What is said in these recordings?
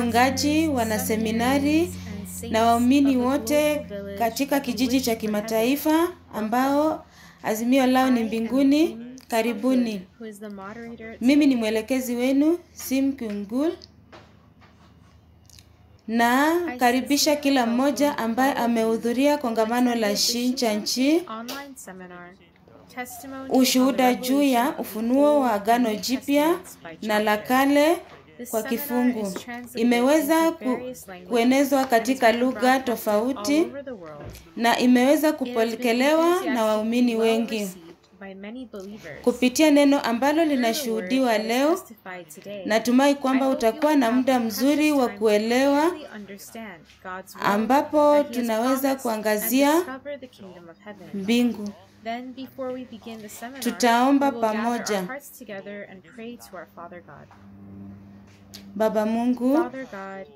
wachungaji, wanaseminari na waumini wote katika kijiji cha kimataifa ambao azimio lao ni mbinguni. Karibuni. Mimi ni mwelekezi wenu Sim Kyungul na karibisha kila mmoja ambaye amehudhuria kongamano la Shinchanchi, ushuhuda juu ya ufunuo wa Agano Jipya na la Kale kwa kifungu. Imeweza ku, kuenezwa katika lugha tofauti na imeweza kupokelewa na waumini wengi kupitia neno ambalo linashuhudiwa leo. Natumai kwamba utakuwa na muda mzuri wa kuelewa, ambapo tunaweza kuangazia mbingu. Tutaomba pamoja. Baba Mungu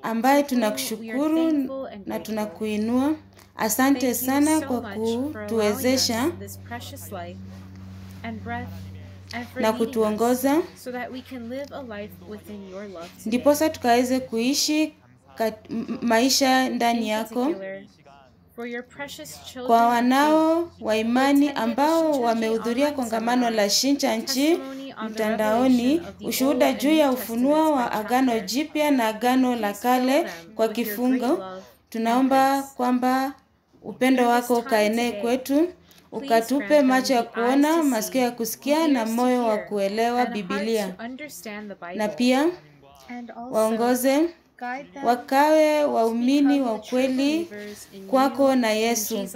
ambaye tunakushukuru na tunakuinua, asante sana kwa kutuwezesha na kutuongoza. ndiposa tukaweze kuishi maisha ndani yako. kwa wanao wa imani ambao wamehudhuria kongamano la Shinchanchi mtandaoni, ushuhuda juu ya ufunuo wa Agano Jipya na Agano la Kale kwa kifungo. Tunaomba kwamba upendo wako ukaenee kwetu, ukatupe macho ya kuona, masikio ya kusikia na moyo wa kuelewa Biblia, na pia waongoze wakawe waumini wa ukweli kwako na Yesu,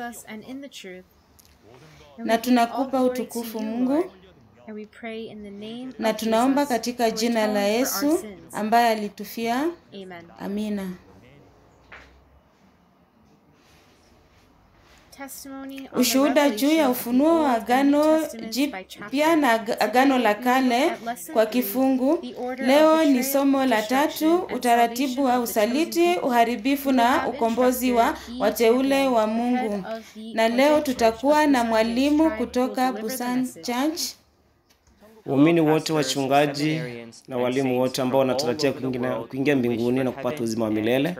na tunakupa utukufu Mungu, na tunaomba katika jina la Yesu ambaye alitufia. Amina. Ushuhuda juu ya ufunuo wa Agano Jipya na Agano la Kale kwa kifungu. Leo ni somo la tatu, utaratibu wa usaliti, uharibifu na ukombozi wa wateule wa Mungu. Na leo tutakuwa na mwalimu kutoka Busan Church. Waumini wote, wachungaji na walimu wote ambao wanatarajia kuingia mbinguni na kupata uzima wa milele.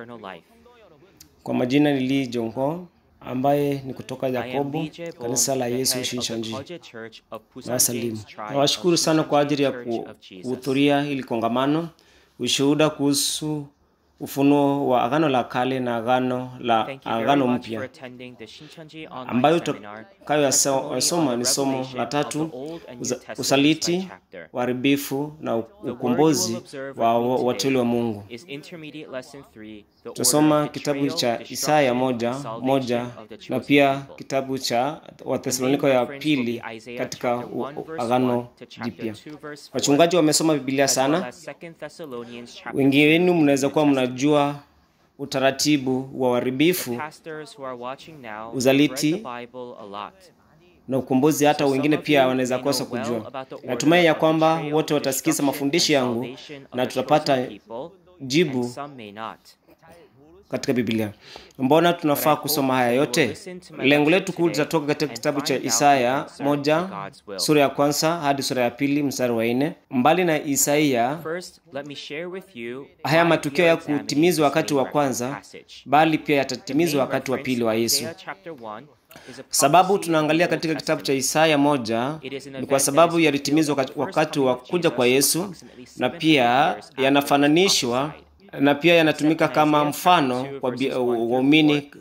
Kwa majina ni Lee Jongho ambaye ni kutoka Yakobo, kanisa la Yesu Shinchanji. Na wasalimu. Nawashukuru sana kwa ajili ya kuhudhuria hili kongamano, ushuhuda kuhusu ufunuo wa Agano la Kale na Agano la Agano Mpya, ambayo tutakayosoma ni somo la tatu, usaliti, uharibifu na ukombozi wa wateule wa Mungu. Tutasoma kitabu cha Isaya moja moja na pia kitabu cha Wathesaloniko ya pili katika Agano Jipya. Wachungaji wamesoma Biblia sana, wengi wenu mnaweza kuwa mnajua utaratibu wa uharibifu, uzaliti na ukumbuzi Hata wengine pia wanaweza kosa kujua. Natumai ya kwamba wote watasikiza mafundisho yangu na tutapata jibu katika Biblia. Mbona tunafaa kusoma haya yote? Lengo letu kuu litatoka katika kitabu cha Isaya moja sura ya kwanza hadi sura ya pili mstari wa nne. Mbali na Isaia, haya matukio ya kutimizwa wakati wa kwanza, bali pia yatatimizwa wakati wa pili wa Yesu. Sababu tunaangalia katika kitabu cha Isaya moja ni kwa sababu yalitimizwa wakati wa kuja kwa Yesu, na pia yanafananishwa na pia yanatumika kama mfano kwa waumini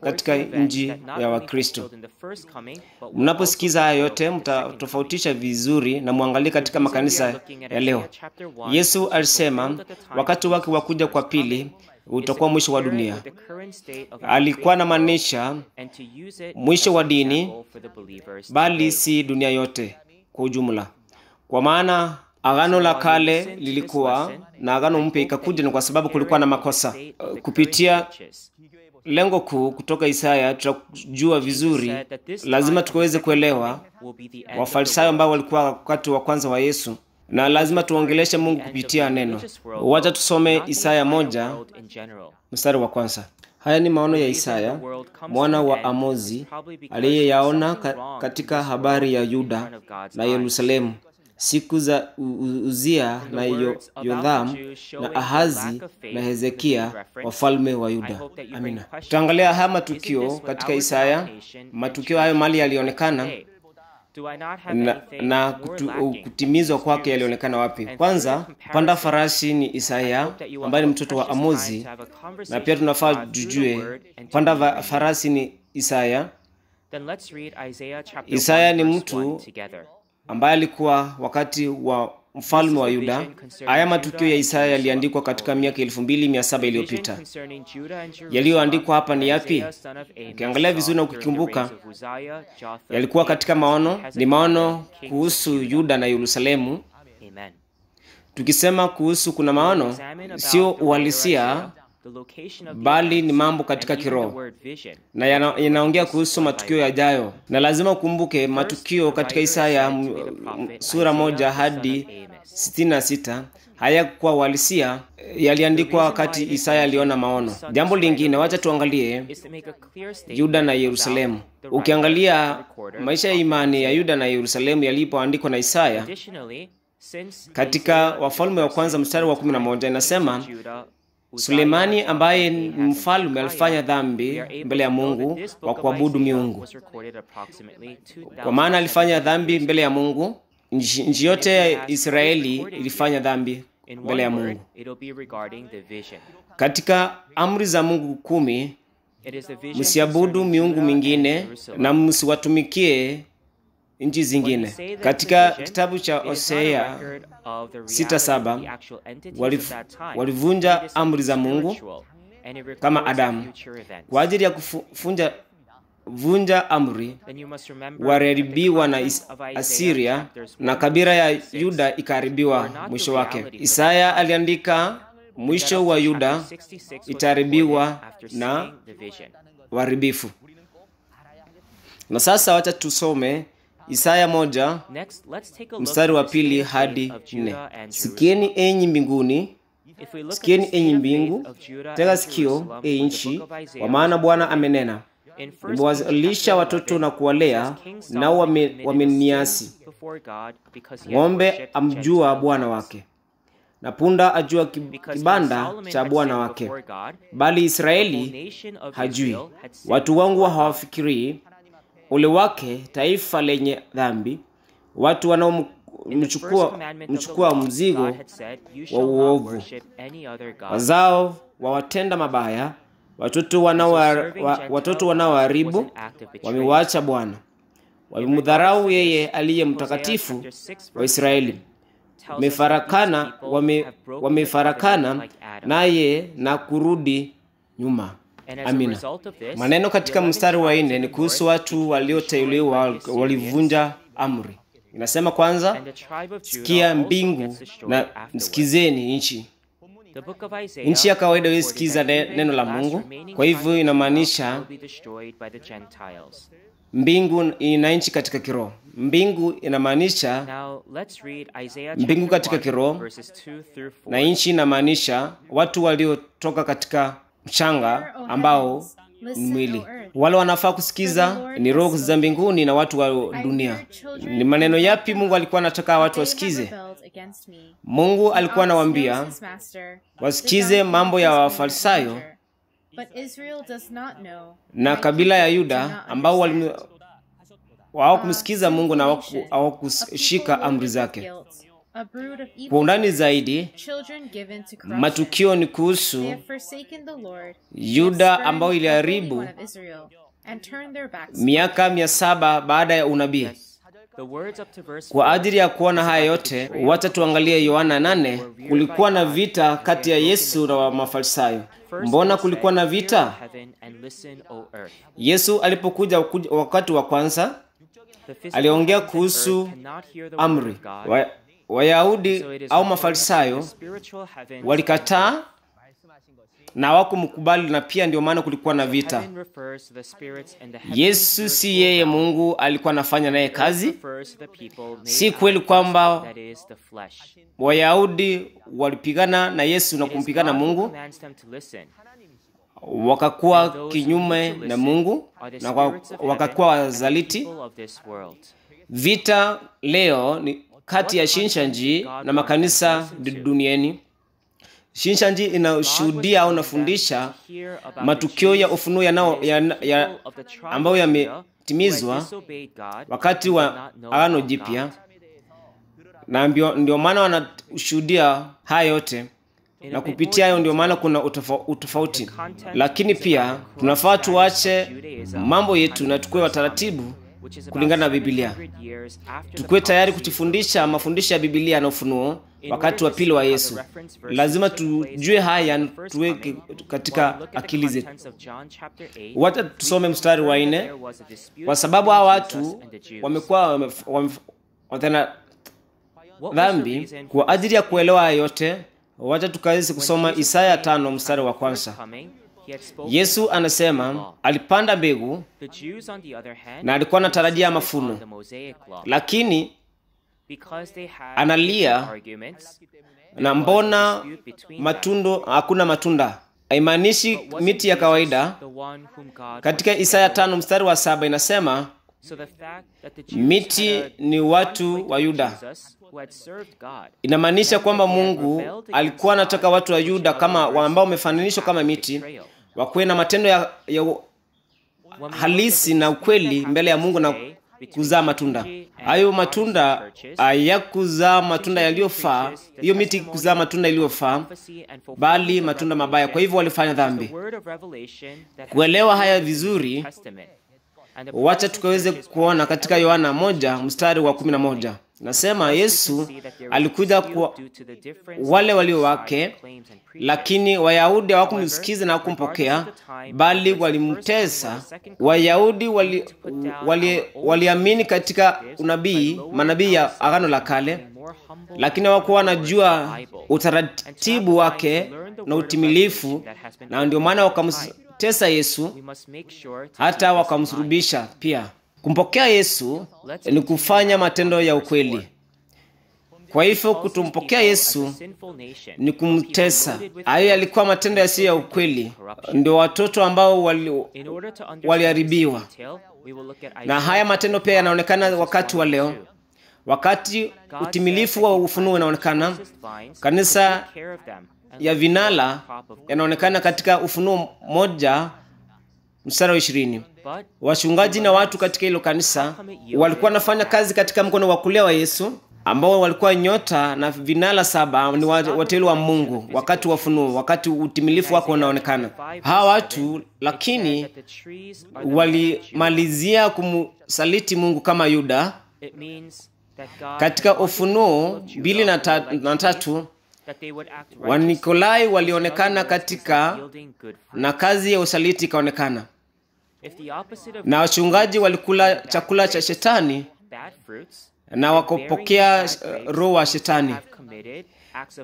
katika nji ya Wakristo. Mnaposikiza haya yote, mtatofautisha vizuri na mwangalie katika makanisa ya leo. Yesu alisema wakati wake wa kuja kwa pili utakuwa mwisho wa dunia. Alikuwa na anamaanisha mwisho wa dini, bali si dunia yote kwa ujumla, kwa maana Agano la Kale lilikuwa na Agano Mpya ikakuja, ni kwa sababu kulikuwa na makosa. Kupitia lengo kuu kutoka Isaya tutajua vizuri, lazima tukaweze kuelewa Wafarisayo ambao walikuwa wakati wa kwanza wa Yesu, na lazima tuongeleshe Mungu kupitia neno. Wacha tusome Isaya moja mstari wa kwanza. Haya ni maono ya Isaya mwana wa Amozi aliyeyaona ka, katika habari ya Yuda na Yerusalemu siku za Uzia na Yo- Yothamu na Ahazi na Hezekia wafalme wa Yuda. Amina. Tutaangalia haya matukio katika Isaya, matukio hayo mali yalionekana. Na, na kutu, kutimizwa kwake yalionekana wapi? Kwanza, panda farasi ni Isaya ambaye ni mtoto wa Amozi, na pia tunafaa jujue panda farasi ni Isaya. Isaya ni mtu ambaye alikuwa wakati wa mfalme wa Yuda. Haya matukio ya Isaya yaliandikwa katika miaka elfu mbili mia saba iliyopita. Yaliyoandikwa hapa ni yapi? Ukiangalia vizuri na ukikumbuka, Yalikuwa katika maono, ni maono kuhusu Yuda na Yerusalemu. Tukisema kuhusu kuna maono, sio uhalisia, bali ni mambo katika kiroho na yana- kuhusu matukio yajayo, na lazima ukumbuke matukio katika Isaya sura moja hadi sitini na sita hayakuwa uhalisia, yaliandikwa wakati Isaya aliona maono. Jambo lingine, wacha tuangalie Yuda na Yerusalemu. Ukiangalia maisha ya imani ya Yuda na Yerusalemu yalipoandikwa na Isaya katika Wafalme wa kwanza mstari wa 11 inasema Sulemani ambaye mfalme alifanya dhambi mbele ya Mungu kwa kuabudu miungu. Kwa maana alifanya dhambi mbele ya Mungu, nchi yote ya Israeli ilifanya dhambi mbele ya Mungu. Katika amri za Mungu kumi, msiabudu miungu mingine na msiwatumikie nchi zingine. Katika kitabu cha Hosea sita saba walif- walivunja amri za Mungu kama Adamu. Kwa ajili ya kufunja vunja amri, waliharibiwa na Asiria na kabila ya Yuda ikaharibiwa mwisho wake. Isaya aliandika mwisho wa Yuda itaharibiwa na waharibifu. Na sasa wacha tusome Isaya moja mstari wa pili hadi nne. Sikieni enyi mbinguni, sikieni enyi mbingu, tega sikio e nchi, kwa maana Bwana amenena, nimewazalisha watoto na kuwalea, nao wameniasi. Ng'ombe amjua bwana wake, na punda ajua kibanda cha bwana wake, bali Israeli hajui, watu wangu hawafikirii ule wake taifa lenye dhambi, watu wanaomchukua mchukua mzigo wa uovu, wazao wawatenda mabaya, watoto wanao- wa- watoto wanaoharibu wamewaacha Bwana, wamemdharau yeye aliye mtakatifu wa Israeli. Wamefarakana, wame, wamefarakana naye na kurudi nyuma. Amina. Maneno katika mstari wa nne ni kuhusu watu walioteuliwa walivunja amri. Inasema kwanza, sikia mbingu na msikizeni nchi. Nchi ya kawaida huisikiza sikiza neno la Mungu, kwa hivyo inamaanisha mbingu ina nchi katika kiroho. Mbingu inamaanisha mbingu katika kiroho na nchi inamaanisha watu waliotoka katika mchanga ambao ni mwili. Wale wanafaa kusikiza ni roho za mbinguni na watu wa dunia. Ni maneno yapi Mungu alikuwa anataka watu wasikize? Mungu alikuwa anawaambia wasikize mambo ya Wafarisayo na kabila ya Yuda ambao hawakumsikiza Mungu na hawakushika amri zake. Kwa undani zaidi, matukio ni kuhusu Yuda ambayo iliharibu miaka mia saba baada ya unabii. Kwa ajili ya kuona haya yote, wacha tuangalie Yohana nane. Kulikuwa na vita kati ya Yesu na wa Mafarisayo. Mbona kulikuwa na vita? Yesu alipokuja wakati wa kwanza aliongea kuhusu amri. Wa- Wayahudi au Mafarisayo walikataa na hawakumkubali, na pia ndio maana kulikuwa na vita. Yesu si yeye Mungu alikuwa anafanya naye kazi. Si kweli kwamba Wayahudi walipigana na Yesu na kumpigana Mungu, wakakuwa kinyume na Mungu na wakakuwa wazaliti. Vita leo ni kati ya Shinshanji na makanisa du- duniani. Shinshanji inashuhudia au inafundisha matukio ya ufunuo yanao ya, ya, ambayo yametimizwa wakati wa Agano Jipya, na ndio, maana wanashuhudia haya yote. Na kupitia hayo ndio maana kuna utofauti, lakini pia tunafaa tuache mambo yetu na tukuwe wataratibu kulingana na Biblia. Tukuwe tayari kutifundisha mafundisho ya Biblia na ufunuo wakati wa pili wa Yesu. Lazima tujue haya na tuweke katika akili zetu. Wacha tusome mstari wa nne, kwa sababu hawa watu wamekuwa wame- wame- dhambi. Kwa ajili ya kuelewa yote, wacha tukaweze kusoma Isaya tano mstari wa kwanza. Yesu anasema alipanda mbegu na alikuwa anatarajia mafuno, lakini analia na mbona matundo hakuna matunda. Haimaanishi miti ya kawaida. Katika Isaya tano mstari wa saba inasema miti ni watu wa Yuda. Inamaanisha kwamba Mungu alikuwa anataka watu wa Yuda kama ambao wamefananishwa kama miti wakuwe na matendo ya, ya halisi na ukweli mbele ya Mungu na kuzaa matunda. Hayo matunda hayakuzaa matunda yaliyofaa, hiyo miti kuzaa matunda iliyofaa, bali matunda mabaya. Kwa hivyo walifanya dhambi. Kuelewa haya vizuri, wacha tukaweze kuona katika Yohana moja mstari wa kumi na moja nasema Yesu alikuja kwa wale walio wake, lakini Wayahudi hawakumsikiza na hawakumpokea, bali walimtesa. Wayahudi waliamini wali, wali katika unabii, manabii ya Agano la Kale, lakini hawakuwa wanajua utaratibu wake na utimilifu, na ndio maana wakamtesa Yesu hata wakamsurubisha pia. Kumpokea Yesu ni kufanya matendo ya ukweli. Kwa hivyo kutumpokea Yesu ni kumtesa. Hayo yalikuwa matendo yasiyo ya ukweli, ndio watoto ambao waliharibiwa wali na haya matendo pia yanaonekana wakati wa leo, wakati utimilifu wa ufunuo unaonekana. Kanisa ya vinala yanaonekana katika Ufunuo moja mstari wa ishirini. Wachungaji na watu katika hilo kanisa walikuwa wanafanya kazi katika mkono wa kulia wa Yesu, ambao walikuwa nyota na vinala saba, ni wateule wa Mungu wakati wa funuo, wakati utimilifu wako unaonekana. Hawa watu lakini walimalizia kumsaliti Mungu kama Yuda. Katika Ufunuo mbili na, ta, na tatu Wanikolai walionekana katika na kazi ya usaliti ikaonekana, na wachungaji walikula chakula cha shetani na wakapokea roho wa shetani.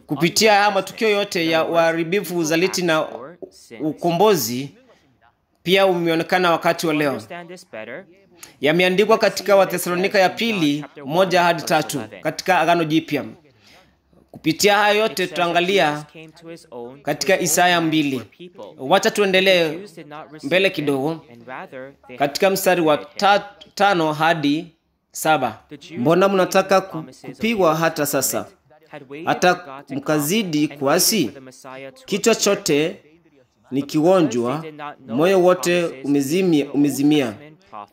Kupitia haya matukio yote ya uharibifu, uzaliti na ukombozi pia umeonekana wakati wa leo. Yameandikwa katika Wathesalonika ya pili moja hadi tatu katika Agano Jipya. Kupitia haya yote tutaangalia katika Isaya mbili. Wacha tuendelee mbele kidogo katika mstari wa ta, tano hadi saba. Mbona mnataka kupigwa hata sasa, hata mkazidi kuasi? Kichwa chote ni kigonjwa, moyo wote umezimia, umezimia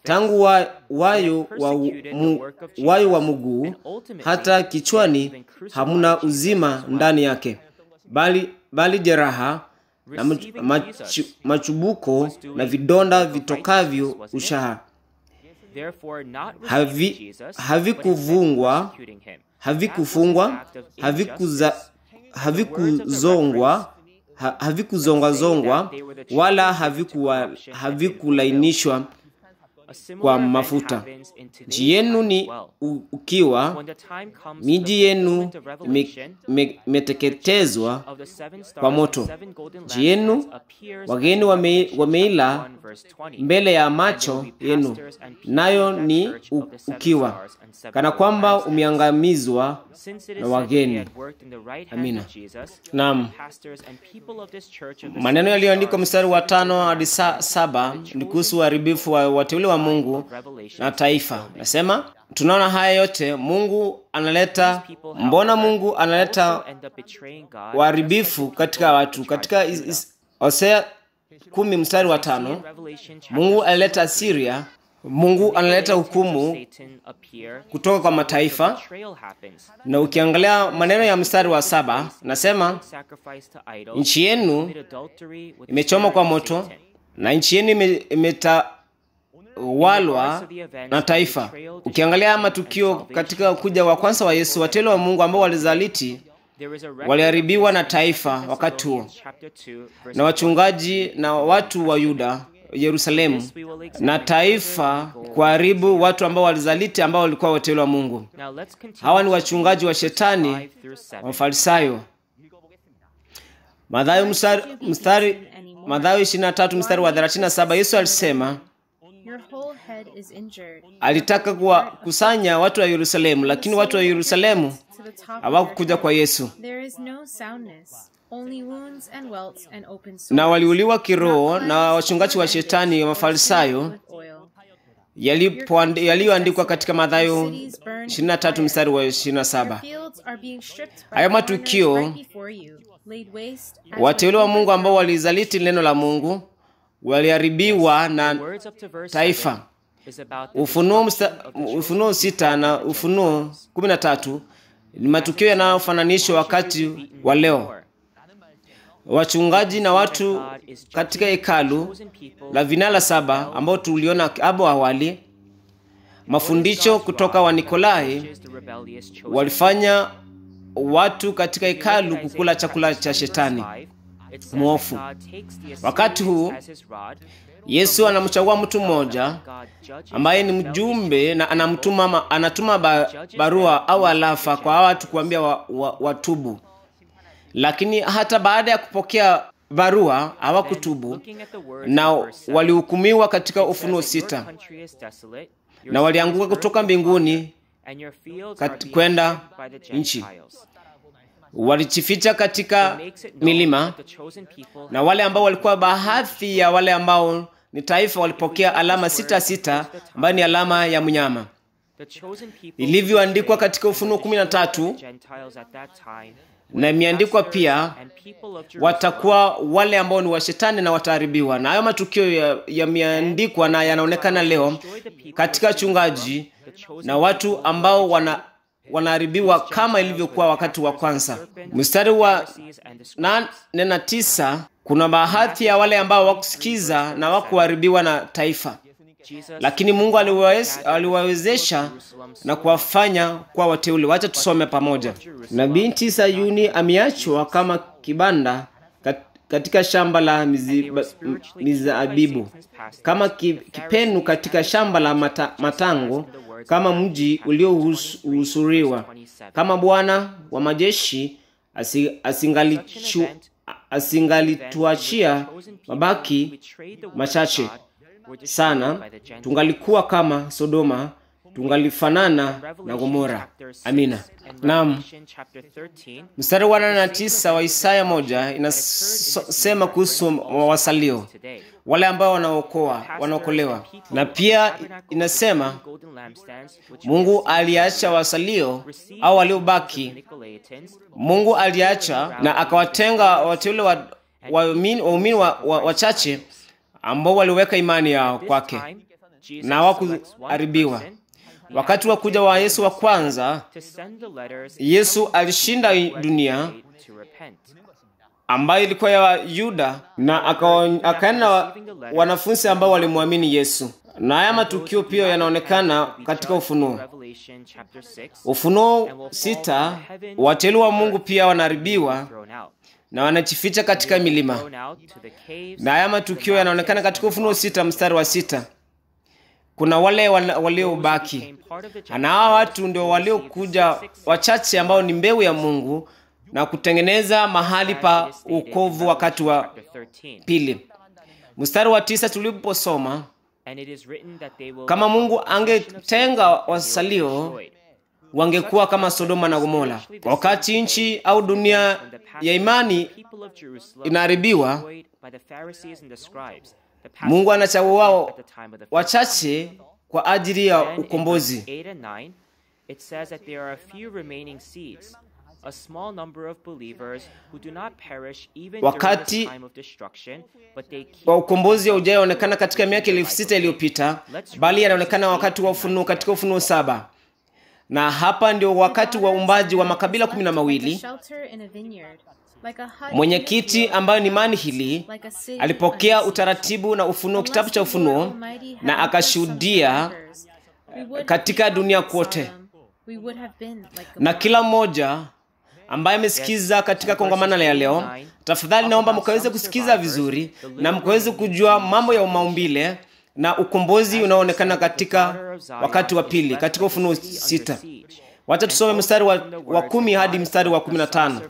tangu wa, wayo, wa, mu, wayo wa mguu hata kichwani hamuna uzima ndani yake, bali, bali jeraha na machu, machubuko na vidonda vitokavyo ushaha. havikuvungwa havikufungwa havikuzongwa havikuzongwazongwa wala havikulainishwa kwa mafuta. Nchi yenu ni ukiwa, miji yenu imeteketezwa me, me, kwa moto. Nchi yenu wageni wame, wameila mbele ya macho yenu, nayo ni ukiwa, kana kwamba umeangamizwa na wageni. Amina. Naam, maneno yaliyoandikwa mstari wa tano hadi saba ni kuhusu uharibifu wa wateule wa Mungu na taifa. Nasema tunaona haya yote mungu analeta mbona mungu analeta uharibifu katika watu katika hosea kumi mstari wa tano mungu alileta Asiria, mungu analeta hukumu kutoka kwa mataifa na ukiangalia maneno ya mstari wa saba nasema nchi yenu imechoma kwa moto na nchi yenu ime- imetawalwa na taifa. ukiangalia matukio katika kuja wa kwanza wa yesu watelo wa mungu ambao walizaliti waliharibiwa na taifa wakati huo. na wachungaji na watu wa yuda yerusalemu na taifa kuharibu watu ambao walizaliti ambao walikuwa wateule wa mungu. Hawa ni wachungaji wa shetani wafarisayo madhayo Mathayo mstari madhayo 23 mstari wa 37 yesu alisema alitaka kuwakusanya watu wa yerusalemu lakini watu wa yerusalemu hawakukuja kwa yesu. There is no soundness, only wounds and welts and open sores. na waliuliwa kiroho na wachungaji wa shetani wa mafarisayo. yaliyoandikwa katika Mathayo 23 mstari wa 27. Fields are being stripped by Hayo matukio, Wateule wa Mungu ambao walizaliti neno la Mungu waliharibiwa na taifa. Ufunuo, msta, Ufunuo sita na Ufunuo kumi na tatu ni matukio yanayofananishwa wakati wa leo. Wachungaji na watu katika hekalu la vinara saba ambao tuliona hapo awali, mafundisho kutoka wa Nikolai walifanya watu katika hekalu kukula chakula cha shetani mwofu. Wakati huu Yesu anamchagua mtu mmoja ambaye ni mjumbe na anamtuma anatuma barua au alafa kwa watu kuambia wa, wa, watubu, lakini hata baada ya kupokea barua hawakutubu na walihukumiwa katika Ufunuo sita na walianguka kutoka mbinguni kwenda nchi. Walijificha katika milima na wale ambao walikuwa baadhi ya wale ambao ni taifa walipokea alama sita sita ambayo ni alama ya mnyama. ilivyoandikwa katika ufunuo kumi na tatu na imeandikwa pia watakuwa wale ambao ni washetani na wataharibiwa. Na hayo matukio yameandikwa ya- yameandikwa na yanaonekana leo katika chungaji na watu ambao wana wanaharibiwa kama ilivyokuwa wakati wa kwanza. Mstari wa nane na tisa kuna baadhi ya wale ambao wakusikiza na wakuharibiwa na taifa. Lakini mungu aliwawezesha na kuwafanya kuwa wateule. Wacha tusome pamoja. Na binti sayuni ameachwa kama kibanda katika shamba la mizabibu kama kipenu katika shamba la mata, matango kama mji uliohusuriwa kama bwana wa majeshi asingalituachia mabaki machache sana tungalikuwa kama sodoma tungalifanana na gomora. Amina. Nam mstari wa nane na tisa wa isaya moja inasema kuhusu wasalio wale ambao wanaokoa wanaokolewa. na pia inasema mungu aliacha wasalio au waliobaki. mungu aliacha na akawatenga wateule wa waumini wa, wa, wa, wachache ambao waliweka imani yao kwake na hawakuharibiwa. wakati wa kuja wa yesu wa kwanza yesu alishinda dunia ambayo ilikuwa ya yuda na akaenda wa- wanafunzi ambao walimwamini yesu. Na haya matukio pia yanaonekana katika ufunuo. Ufunuo sita wateule wa mungu pia wanaharibiwa na wanajificha katika milima. Na haya matukio yanaonekana katika ufunuo sita mstari wa sita. Kuna wale waliobaki. Na hawa watu ndio waliokuja wachache ambao ni mbeu ya mungu na kutengeneza mahali pa ukovu wakati wa pili. Mstari wa tisa tuliposoma kama mungu angetenga wasalio wangekuwa kama sodoma na gomora. Wakati nchi au dunia ya imani inaharibiwa mungu anachagua wachache kwa ajili ya ukombozi. Verses 8 and 9, it says that there are a few remaining seeds, a small number of believers who do not perish even during Wakati- wa time of destruction, but they keep Kwa ukombozi haujaonekana katika miaka elfu sita iliyopita, bali yanaonekana wakati wa ufunuo katika Ufunuo saba, na hapa ndio wakati wa umbaji wa makabila kumi na mawili. Mwenyekiti ambayo ni mani hili alipokea utaratibu na ufunuo, kitabu cha Ufunuo, na akashuhudia katika dunia kote, na kila mmoja ambaye amesikiza katika kongamano la leo, tafadhali naomba mkaweze kusikiza vizuri na mkaweze kujua mambo ya maumbile na ukombozi unaoonekana katika wakati wa pili katika Ufunuo sita. Wacha tusome mstari wa, wa kumi hadi mstari wa kumi na tano.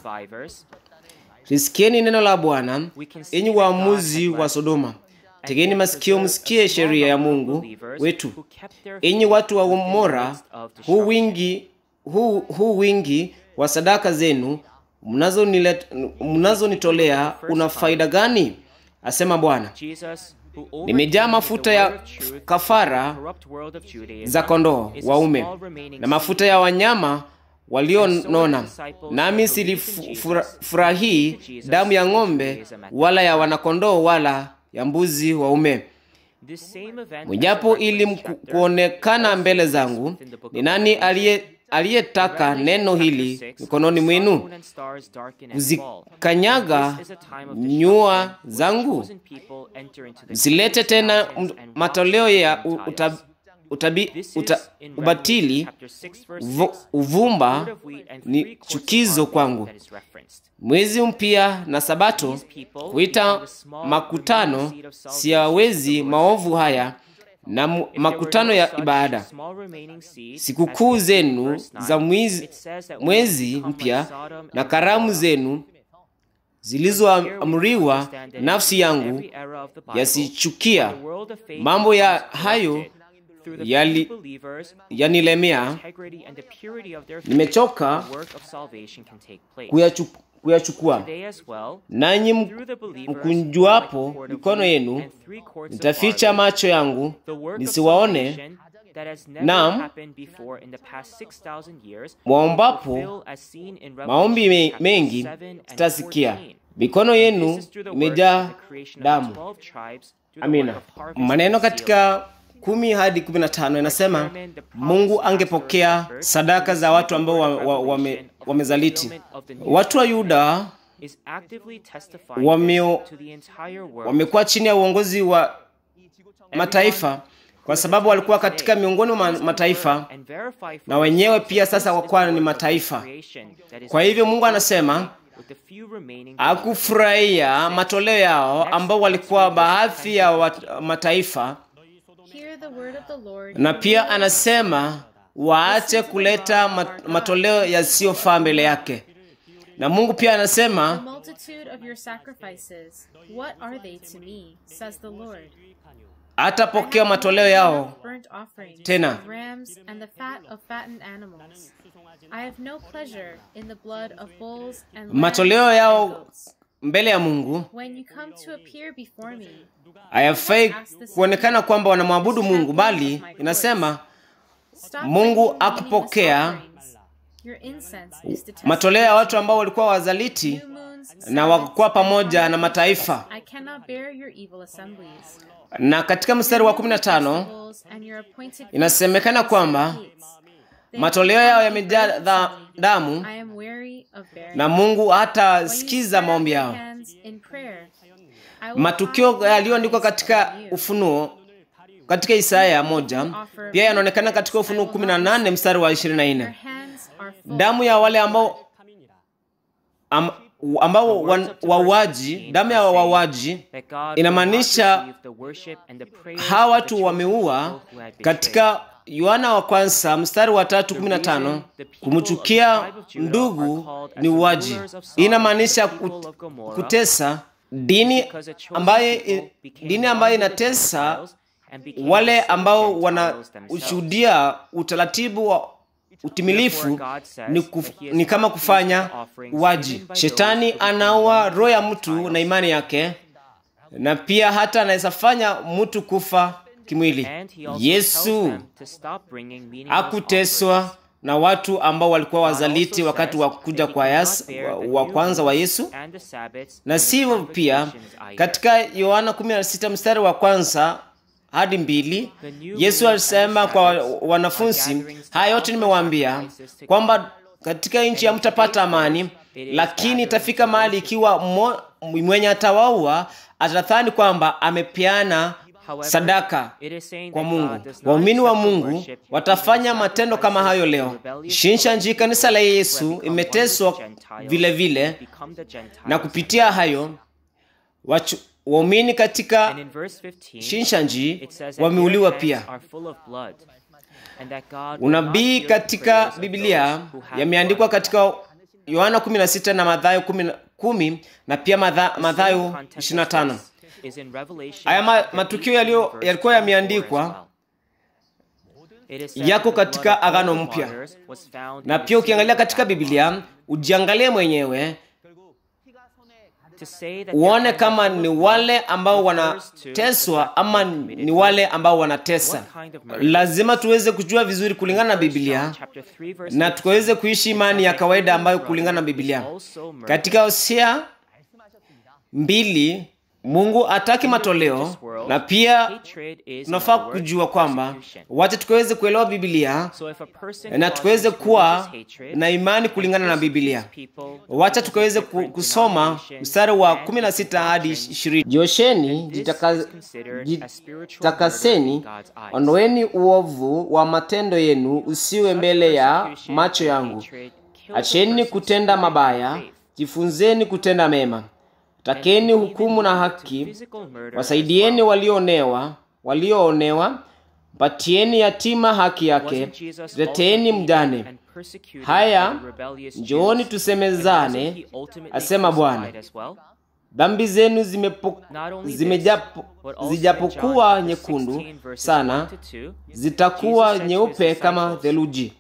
Lisikieni neno la Bwana, enyi waamuzi wa Sodoma, tegeni masikio msikie sheria ya Mungu wetu. Enyi watu wa Gomora, huu wingi, huu, huu wingi wa sadaka zenu mnazonitolea una faida gani? Asema Bwana. Nimejaa mafuta ya kafara za kondoo waume na mafuta ya wanyama walionona, nami silifurahii damu ya ng'ombe wala ya wanakondoo wala ya mbuzi waume. Mwijapo ili kuonekana mbele zangu, ni nani aliye aliyetaka neno hili mikononi mwenu kuzikanyaga nyua zangu? Msilete tena matoleo ya utab, utabi, uta, ubatili. Uvumba ni chukizo kwangu. Mwezi mpya na Sabato kuita makutano, siyawezi maovu haya na makutano ya ibada, sikukuu zenu za mwezi, mwezi mpya na karamu zenu zilizoamriwa nafsi yangu yasichukia. Mambo ya hayo yali- yanilemea, nimechoka kuyachukua. Nanyi mkunjuapo mikono yenu, nitaficha macho yangu nisiwaone, Naam, mwaombapo maombi mengi sitasikia. Mikono yenu imejaa damu. Amina. Maneno katika kumi hadi kumi na tano inasema Mungu angepokea sadaka za watu ambao wa- wa- wame- wamezaliti. Watu wa Yuda wameo- wamekuwa chini ya uongozi wa mataifa kwa sababu walikuwa katika miongoni mwa mataifa na wenyewe pia sasa wakuwa ni mataifa. Kwa hivyo Mungu anasema akufurahia matoleo yao ambao walikuwa baadhi ya mataifa, na pia anasema waache kuleta mat- matoleo yasiyofaa mbele yake. Na Mungu pia anasema hatapokea matoleo yao Tena. no matoleo yao mbele ya Mungu. Hayafai kuonekana kwamba wanamwabudu Mungu, bali inasema Mungu akupokea detestable. matoleo ya watu ambao walikuwa wazaliti na wakuwa pamoja na mataifa. Na katika mstari wa 15 na tano inasemekana kwamba matoleo yao yamejaa damu na Mungu hatasikiza maombi yao. Matukio yaliyoandikwa katika. Ufunuo katika Isaya moja pia yanaonekana katika Ufunuo 18 mstari wa 24. na hands. Damu ya wale ambao am, ambao wauaji, damu ya wauaji inamaanisha hawa watu wameua katika Yohana wa kwanza mstari wa tatu kumi na tano kumchukia ndugu ni uwaji. Inamaanisha kut, kutesa dini ambaye, dini ambayo inatesa wale ambao wanashuhudia utaratibu wa utimilifu ni, kuf, ni kama kufanya uwaji. Shetani anaua roho ya mtu na imani yake, na pia hata anaweza fanya mtu kufa kimwili. Yesu hakuteswa na watu ambao walikuwa wazaliti wakati wa kuja kwa Yas, wa, wa kwanza wa Yesu. na sio sivyo pia katika Yohana 16 mstari wa kwanza hadi mbili. Yesu alisema kwa wanafunzi, haya yote nimewaambia kwamba katika nchi hamtapata amani, lakini itafika mahali ikiwa mo- mwenye atawaua atadhani kwamba amepeana sadaka kwa Mungu. Waumini wa Mungu watafanya matendo kama hayo leo. shinsha Shinshanji, kanisa la Yesu imeteswa vilevile na kupitia hayo wachu- waumini katika And in verse 15, Shinshanji wameuliwa pia. Unabii katika Biblia yameandikwa katika Yohana 16 na madhayo 10 na pia Matha- The Mathayo same context of 25. this is in Revelation Haya matukio 18 yaliyo- verse yalikuwa yameandikwa yako katika Agano Mpya. Na pia ukiangalia katika. Biblia ujiangalie mwenyewe uone kama ni wale ambao wanateswa ama ni wale ambao wanatesa. Lazima tuweze kujua vizuri kulingana na Biblia chapter 3 verse na 15, tukaweze kuishi imani ya kawaida ambayo kulingana na Biblia. Katika Hosea mbili Mungu ataki matoleo, na pia tunafaa kujua kwamba wacha tukaweze kuelewa Biblia na tukaweze kuwa na imani kulingana na Biblia. Wacha tukaweze kusoma mstari wa 16 hadi 20. Josheni, jitaka- jitakaseni, ondoeni uovu wa matendo yenu usiwe mbele ya macho yangu. Acheni kutenda mabaya, jifunzeni kutenda mema. Takeni hukumu na haki, wasaidieni walioonewa, walioonewa, mpatieni yatima haki yake, teteeni mjane. Haya, njooni tusemezane, asema Bwana. Dhambi zenu zijapokuwa nyekundu sana, zitakuwa nyeupe kama theluji.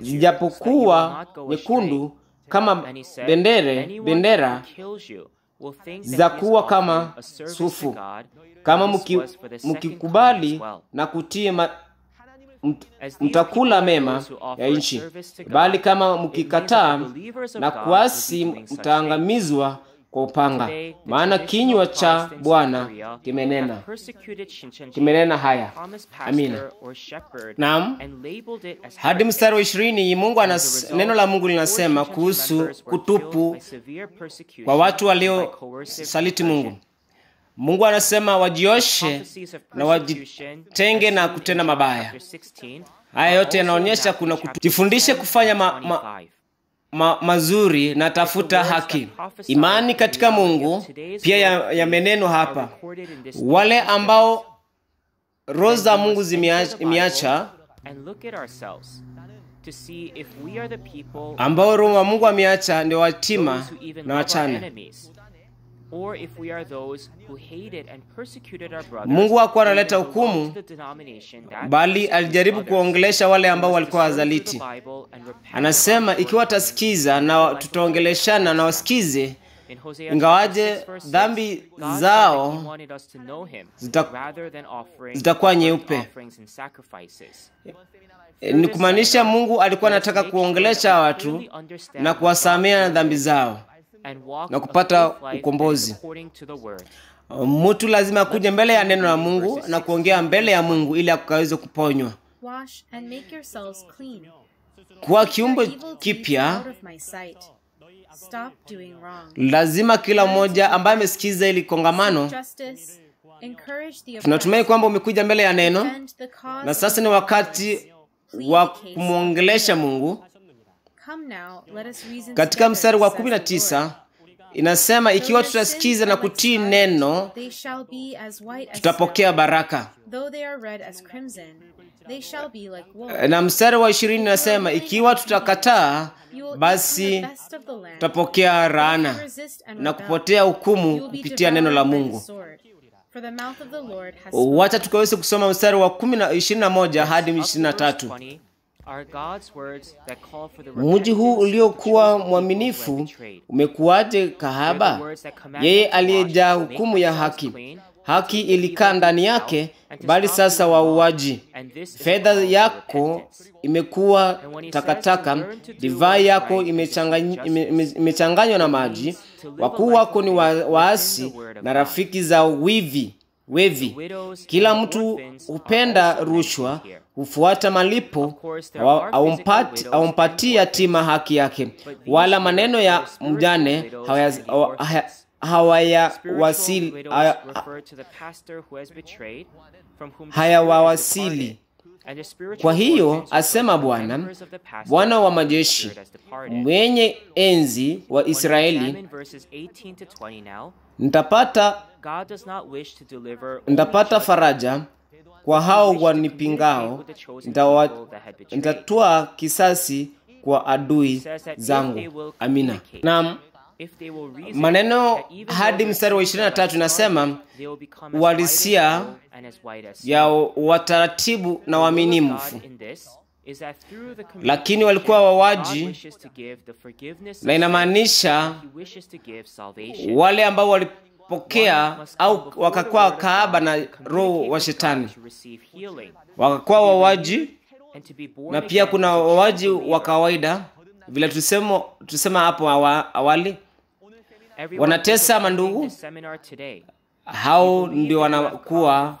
Zijapokuwa nyekundu kama bendere, bendera za kuwa kama sufu. Kama mki- mkikubali na kutie ma- mtakula mema ya nchi, bali kama mkikataa na kuasi mtaangamizwa kwa upanga, maana kinywa cha Bwana kimenena kimenena haya. Amina. Naam, hadi mstari wa ishirini Mungu anas, neno la Mungu linasema kuhusu kutupu kwa watu walio saliti Mungu. Mungu anasema wajioshe na wajitenge na kutenda mabaya. Haya yote yanaonyesha kuna kutu. Jifundishe kufanya ma, ma, ma, mazuri na tafuta haki. Imani katika Mungu pia ya- meneno hapa. Wale ambao roho za Mungu zimeacha imeacha, ambao roho wa Mungu ameacha, ndio watima na wachane. Mungu hakuwa analeta hukumu, bali alijaribu kuwaongelesha wale ambao walikuwa wazaliti. Anasema ikiwa tasikiza na tutaongeleshana na wasikize, ingawaje dhambi zao zitakuwa nyeupe. E, ni kumaanisha Mungu alikuwa anataka kuongelesha watu na kuwasamea dhambi zao na kupata ukombozi. Mtu lazima akuja mbele ya neno la Mungu na kuongea mbele ya Mungu ili akaweze kuponywa. Kuwa kiumbe kipya, lazima kila mmoja ambaye amesikiza ili kongamano, tunatumai kwamba umekuja mbele ya neno, na sasa ni wakati wa kumwongelesha Mungu. Katika mstari wa says kumi na the Lord. tisa inasema ikiwa tutasikiza na kutii neno, tutapokea baraka. Na mstari wa ishirini inasema ikiwa tutakataa, basi tutapokea rana laana na kupotea hukumu kupitia neno la Mungu. Wacha tukaweze kusoma mstari wa kumi na ishirini na moja hadi ishirini na tatu. Mji huu uliokuwa mwaminifu umekuwaje kahaba? Yeye aliyejaa hukumu ya haki, haki ilikaa ndani yake, bali sasa wauaji. Fedha yako imekuwa takataka, divai yako imechanganywa na maji. Wakuu wako ni waasi na rafiki za wivi wevi. Kila mtu hupenda rushwa, hufuata malipo, haumpatii yatima haki yake, wala maneno ya mjane hayawawasili haya- Kwa hiyo asema Bwana, Bwana wa majeshi, mwenye enzi wa Israeli, examine verses 18 to 20 now, nitapata God does not wish to deliver only nitapata judgment, faraja kwa hao wanipingao, ntatua nitatoa kisasi kwa adui zangu. Amina. Reason maneno hadi mstari wa ishirini na tatu 23 inasema uhalisia ya wataratibu na waminimfu waaminifu, lakini walikuwa wawaji, na inamaanisha wale ambao walipokea au wakakuwa kaaba na roho wa shetani, wakakuwa wawaji, na pia kuna wawaji wa kawaida, vile tusema tusema hapo awa- awali, wanatesa mandugu, hao ndio wanakuwa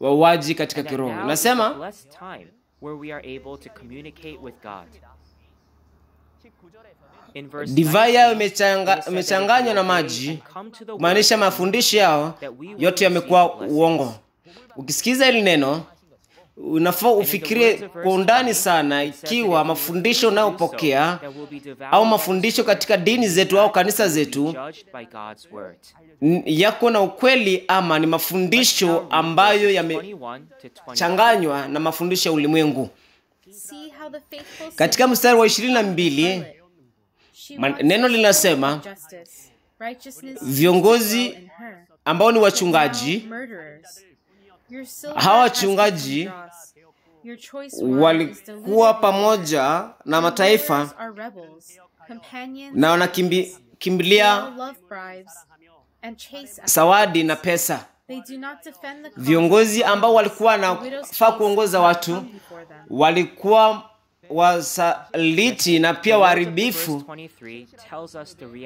wawaji katika kiroho. Nasema divai yao 19, imechanga- it is said that if imechanganywa na maji, kumaanisha mafundisho yao yote yamekuwa uongo. Ukisikiza hili neno unafaa ufikirie kwa undani sana, ikiwa mafundisho unayopokea au mafundisho katika dini zetu au kanisa zetu yako na ukweli ama ni mafundisho ambayo yamechanganywa na mafundisho ya ulimwengu. Katika mstari wa ishirini na mbili Man- neno linasema, viongozi ambao ni wachungaji hawa wachungaji walikuwa pamoja na mataifa na wanakimbilia zawadi na pesa. Viongozi ambao walikuwa wanafaa kuongoza watu walikuwa wasaliti na pia waharibifu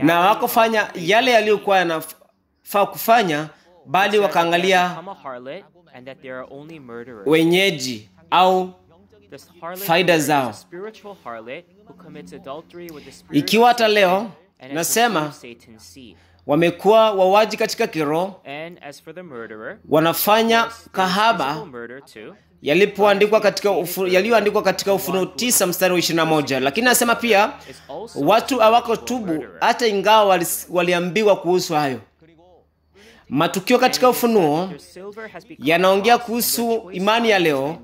na wakofanya yale yaliyokuwa yanafaa kufanya, bali wakaangalia wenyeji au faida zao. Ikiwa hata leo nasema wamekuwa wawaji katika kiroho, wanafanya kahaba yalipoandikwa katika yaliyoandikwa katika Ufunuo tisa mstari wa 21, lakini anasema pia watu hawako tubu hata ingawa wali, waliambiwa kuhusu hayo. Matukio katika Ufunuo yanaongea kuhusu imani ya leo,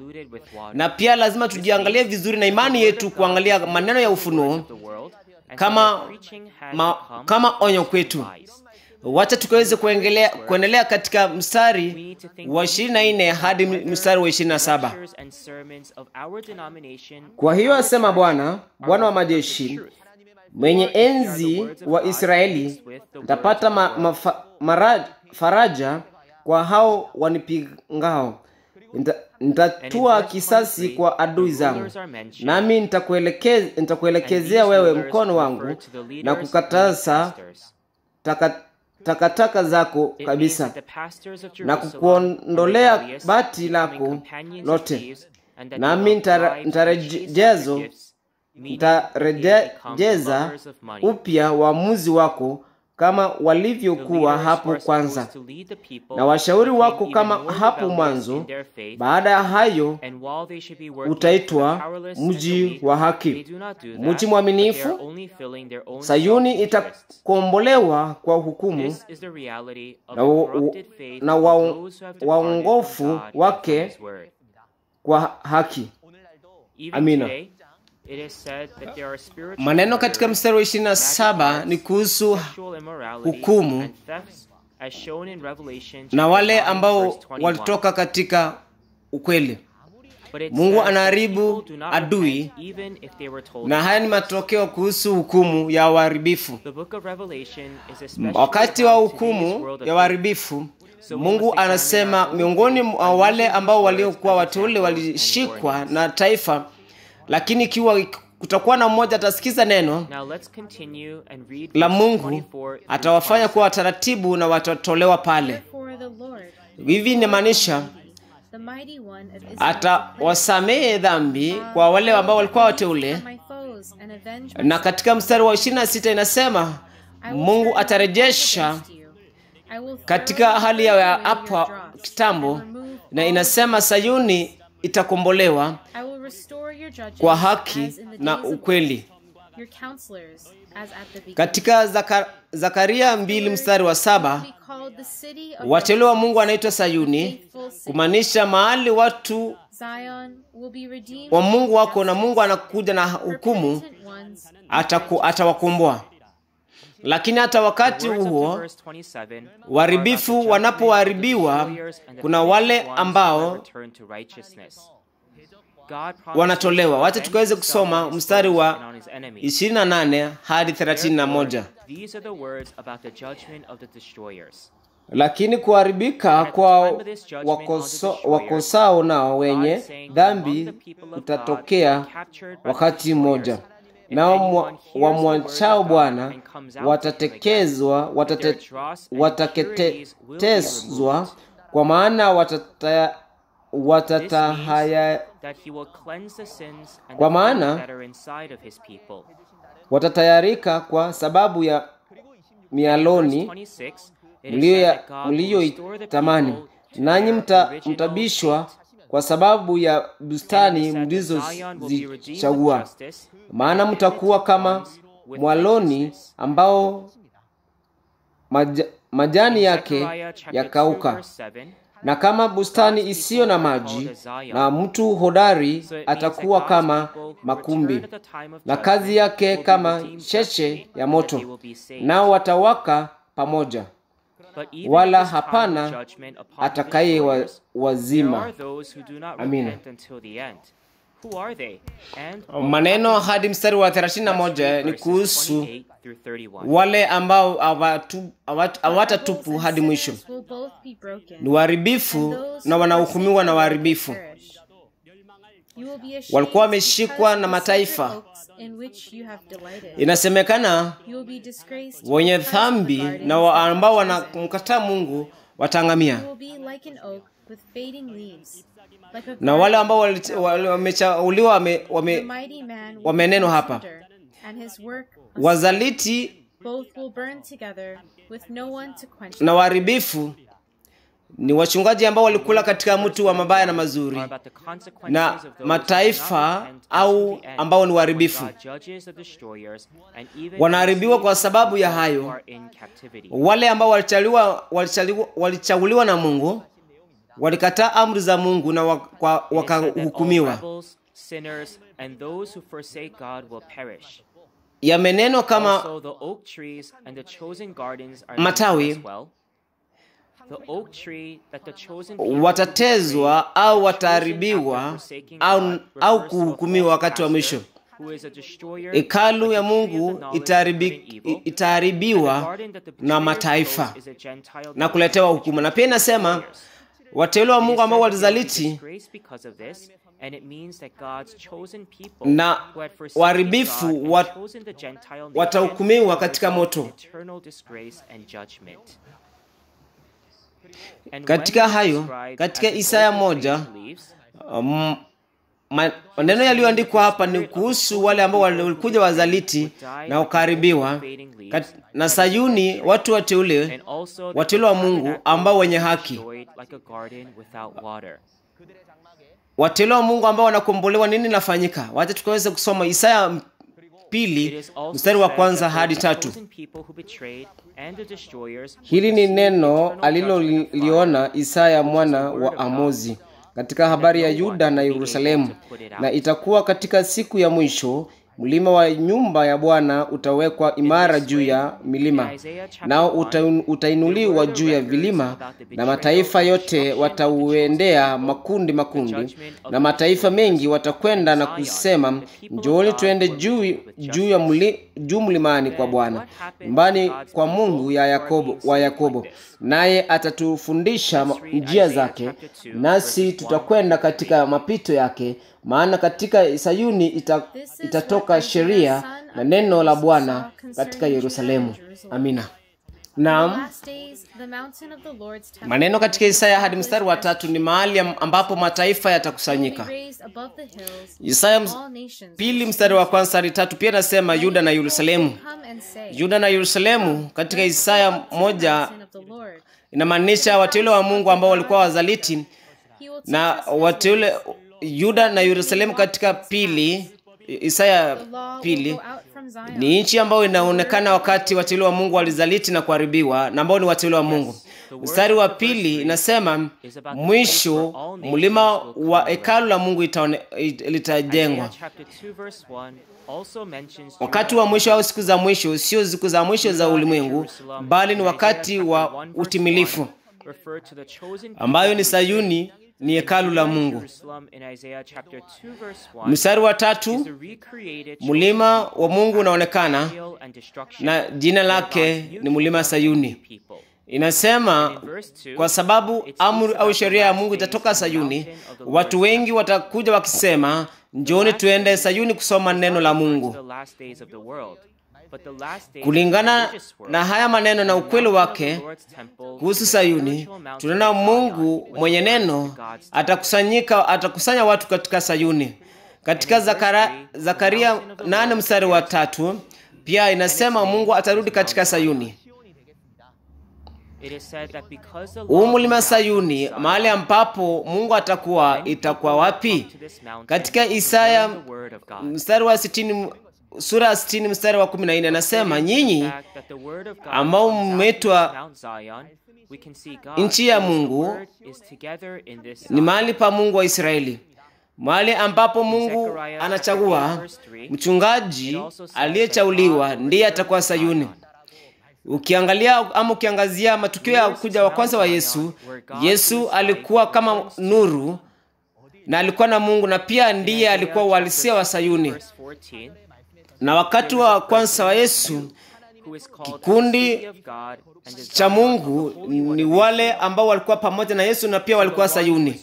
na pia lazima tujiangalie vizuri na imani yetu, kuangalia maneno ya Ufunuo kama, ma, kama onyo kwetu. Wacha tukaweze kuendelea, kuendelea katika mstari wa 24 hadi mstari wa 27. Kwa hiyo asema Bwana, Bwana wa majeshi, mwenye enzi wa Israeli, nitapata ma, mara, faraja kwa hao wanipingao. Nitatua kisasi kwa adui zangu, nami nitakuelekez- nitakuelekezea wewe mkono wangu na kukataza taka- takataka zako kabisa na kukuondolea bati lako lote, nami ntarejeza nitarejezo upya wamuzi wako kama walivyokuwa hapo kwanza, na washauri wako kama hapo mwanzo. Baada ya hayo utaitwa mji wa haki, mji mwaminifu. Sayuni itakombolewa kwa hukumu na na wa- waongofu wake kwa haki. Amina. Maneno katika mstari wa 27 ni kuhusu hukumu na wale ambao walitoka katika ukweli. Mungu anaharibu adui, na haya ni matokeo kuhusu hukumu ya uharibifu. Wakati wa hukumu ya uharibifu, Mungu anasema miongoni mwa wale ambao waliokuwa wateule walishikwa na taifa, lakini ikiwa kutakuwa na mmoja atasikiza neno la Mungu, atawafanya kuwa wataratibu na watatolewa pale. Hivi inamaanisha atawasamehe dhambi kwa wale ambao walikuwa wateule, na katika mstari wa 26 inasema Mungu atarejesha katika hali yao ya hapo kitambo, na inasema Sayuni itakombolewa kwa haki na ukweli. Katika Zaka, Zakaria mbili mstari wa saba wateule wa Mungu anaitwa Sayuni, kumaanisha mahali watu wa Mungu wako na Mungu anakuja na hukumu, ataku- atawakomboa. Lakini hata wakati huo verse 27 waharibifu wanapoharibiwa, kuna wale ambao wanatolewa. to Wacha tukaweze kusoma mstari wa and on his enemies. 28 hadi 31. Therefore, These are the words about the judgment of the destroyers. Lakini kuharibika kwa wakoso, wakosao nao wenye dhambi kutatokea wakati mmoja, nao wa wamwachao Bwana watatekezwa watate, kwa maana watata, watatahaya, Kwa maana- watatayarika kwa sababu ya mialoni 26, it is said mlio that God will restore the tamani, people to nanyi mta, mtabishwa. Kwa sababu ya bustani mlizozichagua, maana mtakuwa kama mwaloni ambao maja, majani yake Zechariah chapter 2, yakauka, na kama bustani isiyo na maji, na mtu hodari atakuwa kama makumbi, na kazi yake kama cheche ya moto, nao watawaka pamoja, wala hapana judgment atakaye wa, wazima. are those who do not Amina. repent until the end. Who are they? And Maneno hadi mstari wa 31 ni kuhusu 28 through 31. wale ambao hawatatupu hadi mwisho, ni waharibifu na wanahukumiwa na waharibifu. Walikuwa wameshikwa na mataifa. Inasemekana wenye dhambi na wa- ambao wanamkataa Mungu wataangamia, na wale ambao wamechauliwa wame, wame, wamenenwa hapa. wazaliti na waharibifu ni wachungaji ambao walikula katika mti wa mabaya na mazuri, na mataifa au ambao ni waharibifu wanaharibiwa kwa sababu ya hayo. Wale ambao walichaguliwa walichaguliwa, walichaguliwa na Mungu walikataa amri za Mungu na wakahukumiwa. Yamenenwa kama Matawi. Watatezwa au wataharibiwa au, au kuhukumiwa wakati wa mwisho. Hekalu ya Mungu itaharibiwa na mataifa na kuletewa hukuma, Na pia inasema wateule wa Mungu ambao walizaliti na waharibifu wat, watahukumiwa katika moto. Katika hayo, katika Isaya moja, Um, maneno yaliyoandikwa hapa ni kuhusu wale ambao walikuja wazaliti na wakaharibiwa Kat- na Sayuni, watu wateule wateule wa Mungu ambao wenye haki, wateule wa Mungu ambao wanakombolewa. Nini inafanyika? Wacha tukaweze kusoma Isaya pili mstari wa kwanza hadi tatu. Hili ni neno aliloliona Isaya mwana wa Amozi katika habari ya Yuda na Yerusalemu. Na itakuwa katika siku ya mwisho, mlima wa nyumba ya bwana utawekwa imara juu ya milima nao utainuliwa juu ya vilima na mataifa yote watauendea makundi makundi na mataifa mengi watakwenda na kusema njooni tuende juu juu ya mli, juu mlimani kwa bwana nyumbani kwa mungu ya yakobo, wa yakobo. naye atatufundisha njia zake nasi tutakwenda katika mapito yake maana katika sayuni ita, itatoka sheria na neno la bwana katika yerusalemu. amina. Nam naam. maneno katika isaya hadi mstari wa tatu ni mahali ambapo mataifa yatakusanyika. isaya ms- pili mstari wa kwanza hadi tatu pia nasema yuda na yerusalemu. yuda na yerusalemu katika isaya moja inamaanisha wateule wa mungu ambao walikuwa wazaliti na wateule yuda na yerusalemu katika pili isaya pili ni nchi ambayo inaonekana wakati wateule wa mungu walizaliti na kuharibiwa na ambao ni wateule wa mungu. Mstari wa pili inasema mwisho mlima wa hekalu la mungu litajengwa. Isaiah chapter 2 verse 1 also mentions wakati wa mwisho au siku za mwisho sio siku za mwisho za ulimwengu bali ni wakati wa utimilifu ambayo ni sayuni ni hekalu la mungu. Jerusalem in Isaiah chapter 2 verse 1 mstari wa tatu mlima wa mungu unaonekana na jina lake ni mlima sayuni. Inasema In verse 2 kwa sababu amri au sheria ya mungu itatoka sayuni watu wengi watakuja wakisema njoni tuende sayuni kusoma neno la mungu kulingana na haya maneno na ukweli wake kuhusu sayuni tunaona mungu mwenye neno atakusanyika atakusanya watu katika sayuni. Katika Zakara, zakaria 8 mstari wa tatu pia inasema mungu atarudi katika sayuni. Huu mlima sayuni mahali ambapo mungu atakuwa itakuwa wapi? katika isaya mstari wa sitini sura ya sitini mstari wa kumi na nne anasema nyinyi ambao mmetwa nchi ya Mungu ni mahali pa mungu wa israeli. Mahali ambapo mungu anachagua mchungaji aliyechauliwa ndiye atakuwa sayuni. Ukiangalia ama ukiangazia matukio ya kuja wa kwanza wa yesu yesu alikuwa kama nuru na alikuwa na mungu na pia ndiye alikuwa uhalisia wa sayuni. 14, na wakati wa kwanza wa yesu Kikundi cha mungu ni wale ambao walikuwa pamoja na yesu na pia walikuwa sayuni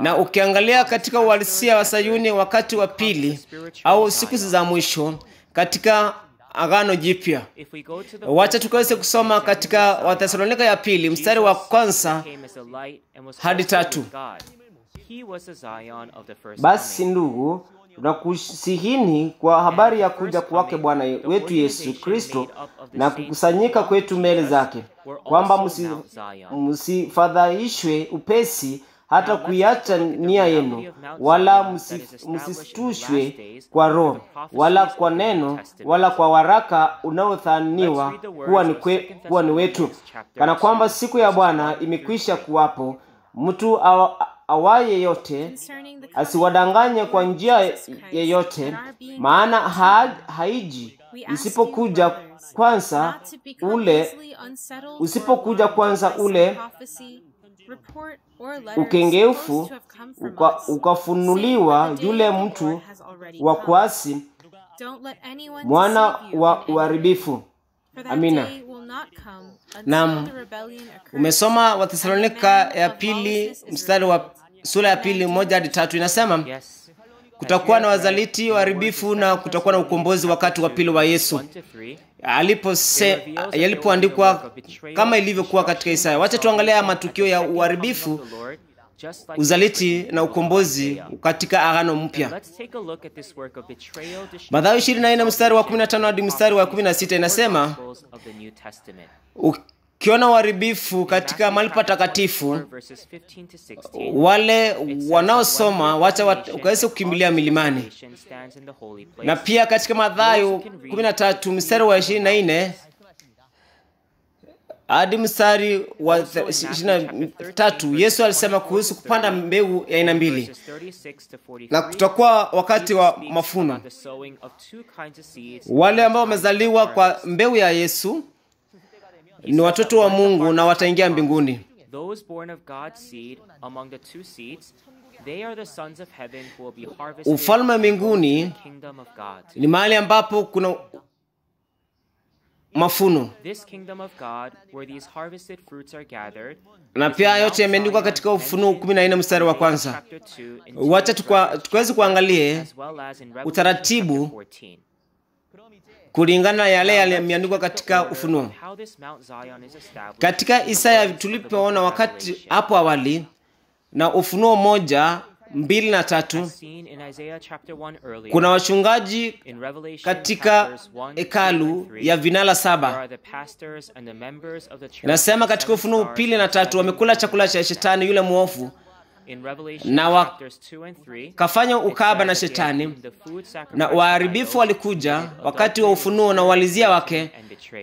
na ukiangalia katika uhalisia wa sayuni wakati wa pili au siku za mwisho katika agano jipya wacha tukaweze kusoma katika wathesalonika ya pili mstari wa kwanza hadi tatu. Basi ndugu tunakusihini kwa habari ya kuja kwake bwana wetu yesu kristo na kukusanyika kwetu mbele zake kwamba msi- msifadhaishwe upesi hata kuiacha nia yenu wala msistushwe kwa roho wala kwa neno wala kwa waraka unaothaniwa kuwa ni, kwe, kuwa ni wetu kana kwamba siku ya bwana imekwisha kuwapo mtu awaye yeyote asiwadanganye kwa njia yeyote maana ha, haiji isipokuja kwanza ule usipokuja kwanza ule ukengeufu uka, ukafunuliwa yule mtu wa kuasi mwana wa uharibifu. Amina. Naam. umesoma wathesalonika ya pili mstari wa sura ya pili moja hadi tatu inasema kutakuwa na wazaliti waharibifu na kutakuwa na ukombozi wakati wa pili wa yesu. 1 to 3. alipose yalipoandikwa kama ilivyokuwa katika isaya. Wacha tuangalia matukio ya uharibifu uzaliti na ukombozi katika agano mpya. Mathayo take a look at this work of betrayal, destruction, madhayo 24 mstari wa 15 hadi mstari wa 16 inasema Ukiona uharibifu katika mahali patakatifu 4 verses 15 to 16. wale wanaosoma wacha ukaweze kukimbilia milimani na pia katika madhayo 13 mstari wa 24 hadi mstari wa ishirini na tatu yesu alisema kuhusu kupanda mbegu ya aina mbili Verses 36 to 45 na kutakuwa wakati wa mafuno wale ambao wamezaliwa kwa mbegu ya yesu ni watoto wa mungu na wataingia mbinguni. Ufalme wa mbinguni ni mahali ambapo kuna mafuno. Na pia yote yameandikwa katika ufunuo kumi na nne mstari wa kwanza. chapter 2 wacha tukaweze kuangalie utaratibu 14. Kulingana na yale yaliyoandikwa katika ufunuo. Katika isaya tulipoona wakati hapo awali na ufunuo moja mbili na tatu as seen in Isaiah chapter 1 earlier. kuna wachungaji katika chapters 1, 2, hekalu ya vinala saba. inasema katika ufunuo pili na tatu wamekula chakula cha shetani yule mwovu na wa- chapters 2 and 3, kafanya it ukaba na shetani. Na waharibifu walikuja wakati wa ufunuo na uwalizia wake.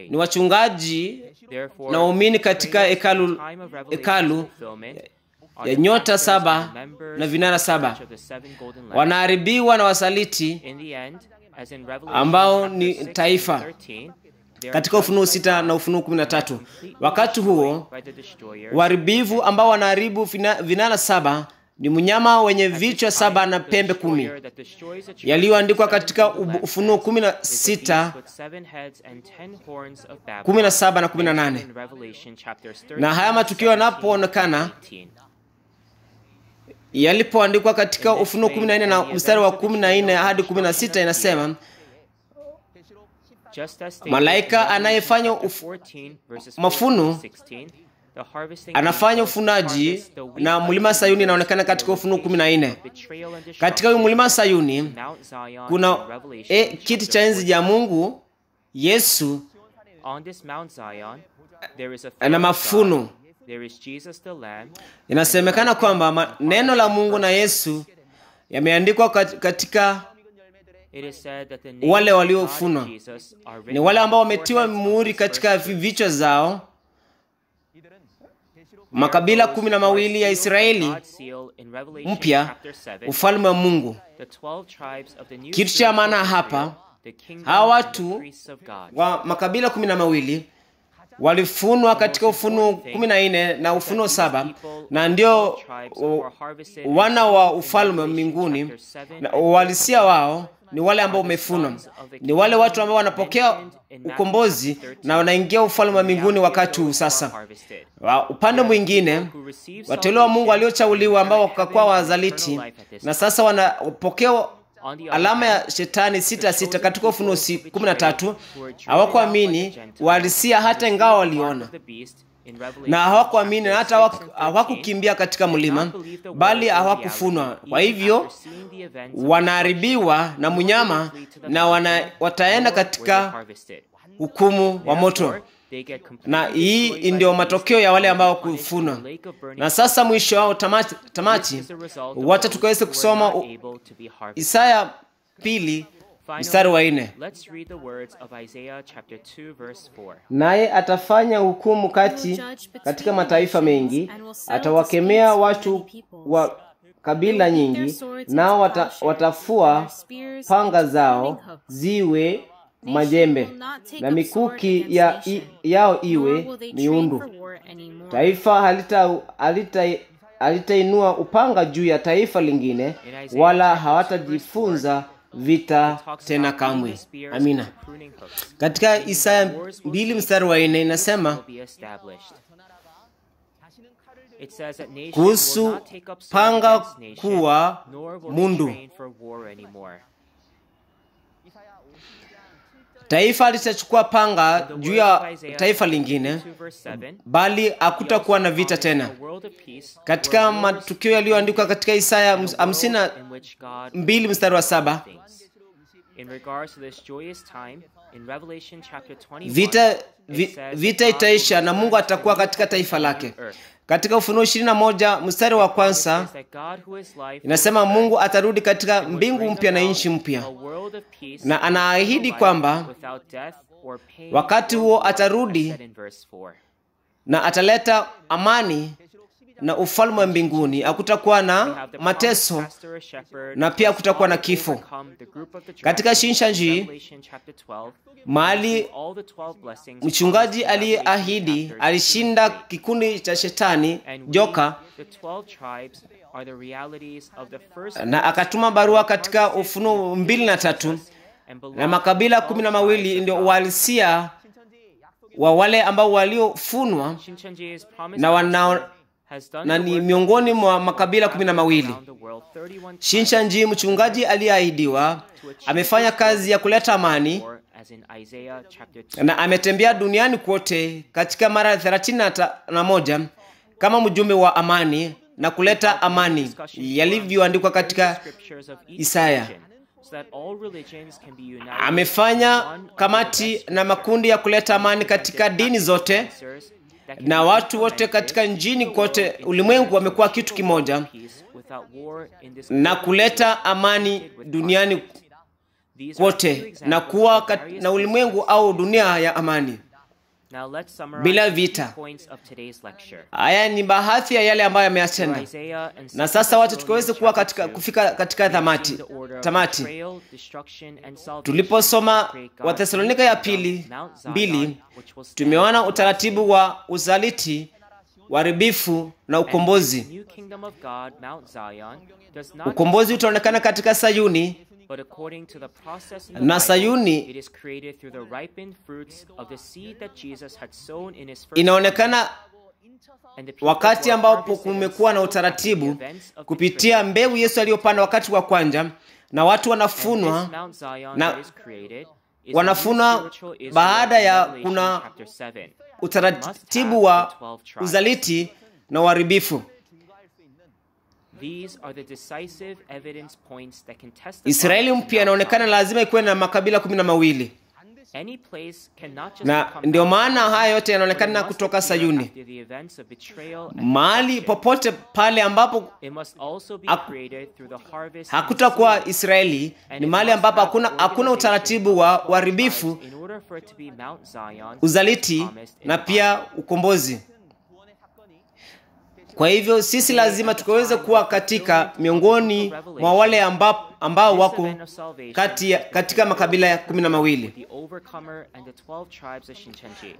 ni wachungaji na waumini katika hekalu- hekalu ya nyota saba na vinara saba. wanaharibiwa na wasaliti ambao ni taifa 13, they are katika ufunuo sita na ufunuo kumi na tatu wakati huo waharibifu ambao wanaharibu vina- vinara saba ni mnyama wenye vichwa saba na pembe kumi. yaliyoandikwa katika ufunuo kumi na sita kumi na saba na kumi na nane. Na haya matukio 17, yanapoonekana 18. yalipoandikwa katika ufunuo kumi na nne na mstari wa kumi na nne hadi kumi na sita inasema Malaika anayefanya uf- 14, verses mafuno, 14 to 16, the harvesting anafanya ufunaji na mlima Sayuni inaonekana katika Ufunuo kumi na nne. katika huyu mlima Sayuni kuna e, kiti cha enzi 14. ya Mungu Yesu a na mafuno. Lamb. Inasemekana kwamba neno la Mungu na Yesu yameandikwa katika wale waliofunwa. Ni wale ambao wametiwa muhuri katika vichwa zao. Makabila kumi na mawili ya Israeli mpya ufalme wa Mungu. Kitu cha maana hapa, hawa watu wa makabila kumi na mawili walifunwa katika Ufunuo kumi na nne na Ufunuo saba na ndio wana wa ufalme wa mbinguni walisia uhalisia wao ni wale ambao umefunwa, ni wale watu ambao wanapokea ukombozi na wanaingia ufalme wa mbinguni wakati huu sasa. Wa- Upande mwingine wateule wa Mungu waliochauliwa ambao wakakuwa wazaliti na sasa wanapokea alama ya shetani sita sita katika Ufunuo kumi na tatu hawakuamini uhalisia hata ingawa waliona na hawakuamini na hata hawakukimbia katika mlima bali hawakufunwa. Kwa hivyo wanaharibiwa na mnyama na wana, wataenda katika hukumu wa moto, na hii ndio matokeo ya wale ambao kufunwa. Na sasa mwisho wao tamati, tamati wacha tukaweze kusoma Isaya pili mstari wa nne. Let's read the words of Isaiah chapter 2 verse 4. naye atafanya hukumu kati katika mataifa mengi, atawakemea watu wa kabila nyingi, nao wata, watafua panga zao ziwe majembe na mikuki ya, i, yao iwe miundu. Taifa halita halita halitainua upanga juu ya taifa lingine, wala hawatajifunza vita tena kamwe. Amina. Katika Isaya mbili mstari wa ine inasema kuhusu panga kuwa mundu. Taifa litachukua panga juu ya taifa lingine, bali hakutakuwa na vita tena. Katika matukio yaliyoandikwa katika Isaya hamsini na mbili mstari wa saba vita, vi, vita itaisha na Mungu atakuwa katika taifa lake. Katika Ufunuo 21 mstari wa kwanza inasema Mungu atarudi katika mbingu mpya na nchi mpya, na anaahidi kwamba wakati huo atarudi na ataleta amani na ufalme wa mbinguni. Hakutakuwa na mateso na pia hakutakuwa na kifo. Katika Shinshanji mahali mchungaji aliyeahidi alishinda kikundi cha shetani joka na akatuma barua katika Ufunuo mbili na tatu. Na makabila kumi na mawili ndio uhalisia wa wale ambao waliofunwa na wana na ni miongoni mwa makabila kumi na mawili. Shinshanji mchungaji aliyeahidiwa amefanya kazi ya kuleta amani na ametembea duniani kote katika mara thelathini na moja kama mjumbe wa amani na kuleta amani yalivyoandikwa katika Isaya. Amefanya kamati na makundi ya kuleta amani katika dini zote na watu wote katika nchini kote ulimwengu wamekuwa kitu kimoja. na kuleta amani duniani kote na kuwa na ulimwengu au dunia ya amani bila vita. Haya ni bahathi ya yale ambayo ameyatenda, na sasa watu tukaweze kuwa katika, kufika katika tamati, tamati. Tuliposoma Wathesalonika ya pili mbili, tumeona utaratibu wa uzaliti, uharibifu na ukombozi. Ukombozi utaonekana katika Sayuni. Na Sayuni inaonekana wakati ambapo kumekuwa na utaratibu kupitia mbegu Yesu aliyopanda wakati wa kwanja, na watu wanafunwa na wanafunwa baada ya kuna utaratibu wa uzaliti na uharibifu. Israeli mpya inaonekana lazima ikuwe na makabila kumi na mawili na ndio maana haya yote yanaonekana kutoka Sayuni. Mahali popote pale ambapo hakutakuwa Israeli. Ni mahali ambapo hakuna, hakuna utaratibu wa uharibifu, uzaliti na pia ukombozi. Kwa hivyo sisi lazima tukaweze kuwa katika miongoni mwa wale ambao, ambao wako kati katika makabila ya kumi na mawili.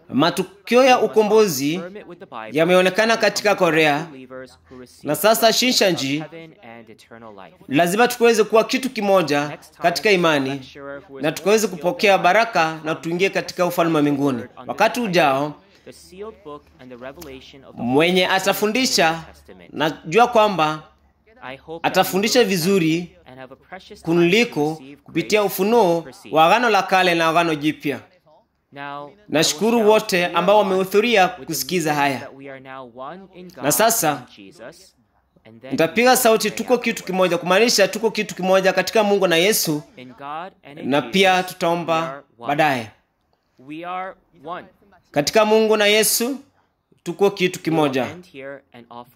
Matukio ya ukombozi yameonekana katika Korea na sasa Shinshanji. Lazima tukaweze kuwa kitu kimoja katika imani na tukaweze kupokea baraka na tuingie katika ufalme wa mbinguni. Wakati ujao mwenye atafundisha, najua kwamba atafundisha vizuri kunuliko kupitia ufunuo wa Agano la Kale na Agano Jipya. Nashukuru wote ambao wamehudhuria kusikiza haya, na sasa nitapiga sauti, tuko kitu kimoja, kumaanisha tuko kitu kimoja katika Mungu na Yesu, na pia tutaomba baadaye katika Mungu na Yesu tuko kitu kimoja,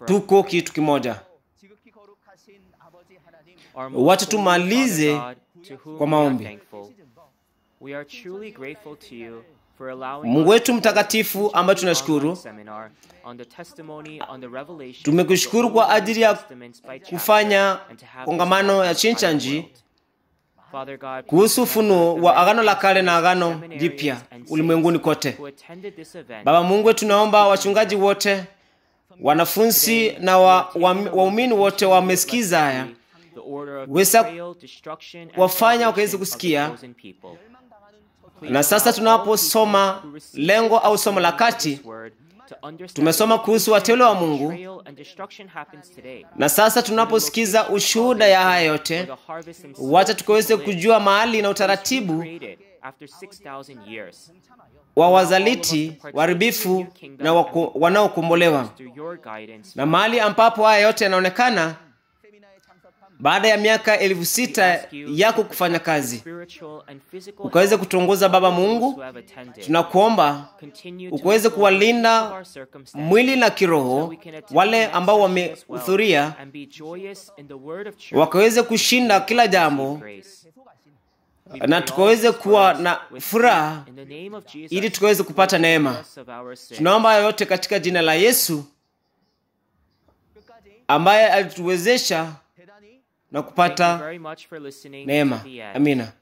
tuko kitu kimoja. Wacha tumalize kwa maombi. Mungu wetu mtakatifu, ambayo tunashukuru, tumekushukuru kwa ajili ya kufanya kongamano ya Shinshanji kuhusu ufunuo wa Agano la Kale na Agano Jipya ulimwenguni kote. Baba Mungu, tunaomba wachungaji wote, wanafunzi na waumini wa, wa wote wamesikiza haya, weza wafanya wakaweze kusikia. Na sasa tunaposoma lengo au somo la kati, tumesoma kuhusu wateule wa Mungu, na sasa tunaposikiza ushuhuda ya haya yote, wacha tukaweze kujua mahali na utaratibu wa wazaliti, waharibifu na wanaokombolewa, na mahali ambapo haya yote yanaonekana baada ya miaka elfu sita yako kufanya kazi, ukaweze kutuongoza Baba Mungu, tunakuomba ukaweze kuwalinda mwili na kiroho wale ambao wamehudhuria, wakaweze kushinda kila jambo na tukaweze kuwa na furaha ili tukaweze kupata neema. tunaomba yote katika jina la yesu ambaye alituwezesha na kupata neema. amina.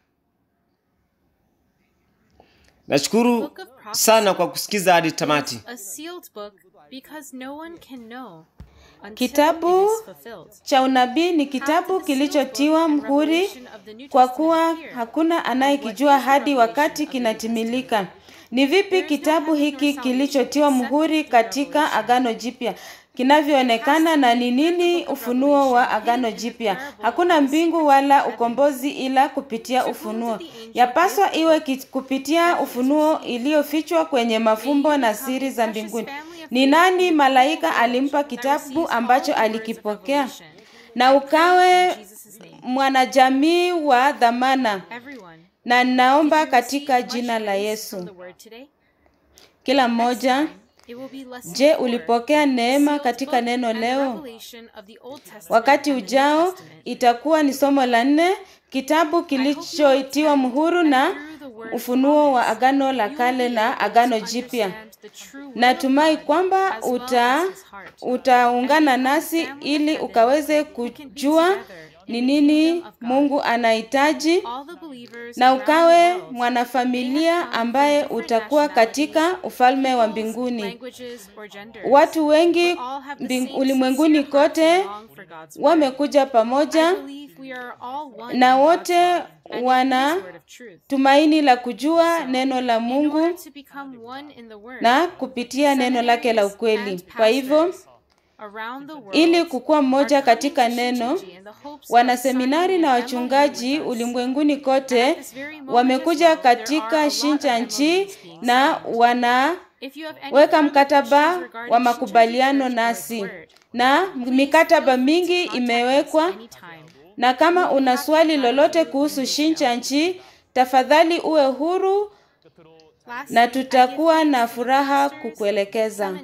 Nashukuru sana kwa kusikiza hadi tamati. no Kitabu cha unabii ni kitabu kilichotiwa mhuri kwa kuwa hakuna anayekijua hadi wakati kinatimilika. Ni vipi kitabu hiki kilichotiwa mhuri katika Agano Jipya kinavyoonekana na ni nini ufunuo wa Agano Jipya? Hakuna mbingu wala ukombozi ila kupitia ufunuo. Yapaswa iwe kupitia ufunuo iliyofichwa kwenye mafumbo na siri za mbinguni. Ni nani malaika alimpa kitabu ambacho alikipokea? Na ukawe mwanajamii wa dhamana. Na naomba katika jina la Yesu. Kila mmoja, Je, ulipokea neema katika neno leo? Wakati ujao itakuwa ni somo la nne, kitabu kilichoitiwa muhuru na ufunuo wa Agano la Kale na Agano Jipya. Natumai kwamba uta utaungana nasi ili ukaweze kujua ni nini Mungu anahitaji na ukawe mwanafamilia ambaye utakuwa katika ufalme wa mbinguni. Watu wengi mbing, ulimwenguni kote wamekuja pamoja na wote wana tumaini la kujua neno la Mungu na kupitia neno lake la ukweli. Kwa hivyo ili kukuwa mmoja katika neno, wanaseminari na wachungaji ulimwenguni kote wamekuja katika Shincha nchi na wanaweka mkataba wa makubaliano nasi, na mikataba mingi imewekwa. Na kama una swali lolote kuhusu Shincha nchi, tafadhali uwe huru na tutakuwa na furaha kukuelekeza.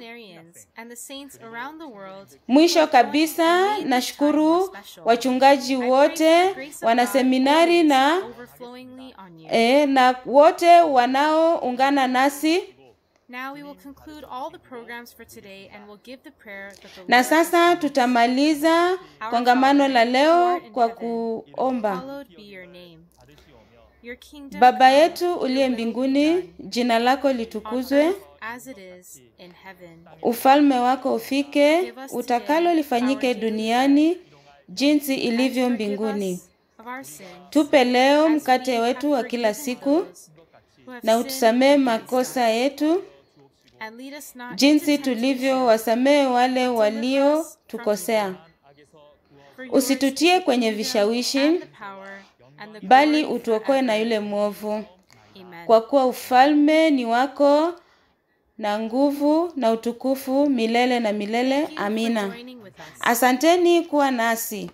Mwisho kabisa, nashukuru wachungaji wote, wanaseminari na e, na wote wanaoungana nasi. Na sasa tutamaliza kongamano la leo kwa kuomba. Baba yetu uliye mbinguni, jina lako litukuzwe, ufalme wako ufike, utakalo lifanyike duniani jinsi ilivyo mbinguni. Tupe leo mkate wetu wa kila siku, na utusamee makosa yetu. Jinsi tulivyo wasamee wale waliotukosea, usitutie kwenye vishawishi bali utuokoe na yule mwovu, kwa kuwa ufalme ni wako na nguvu na utukufu milele na milele. Amina. Asanteni kuwa nasi.